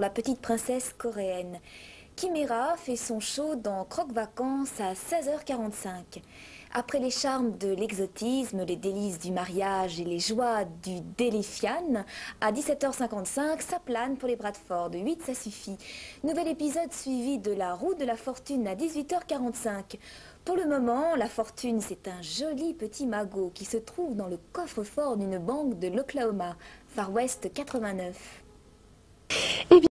la petite princesse coréenne. Chimera fait son show dans Croque Vacances à 16h45. Après les charmes de l'exotisme, les délices du mariage et les joies du délifiane, à 17h55, ça plane pour les Bradford. 8, ça suffit. Nouvel épisode suivi de la roue de la fortune à 18h45. Pour le moment, la fortune, c'est un joli petit magot qui se trouve dans le coffre-fort d'une banque de l'Oklahoma, Far West 89 évident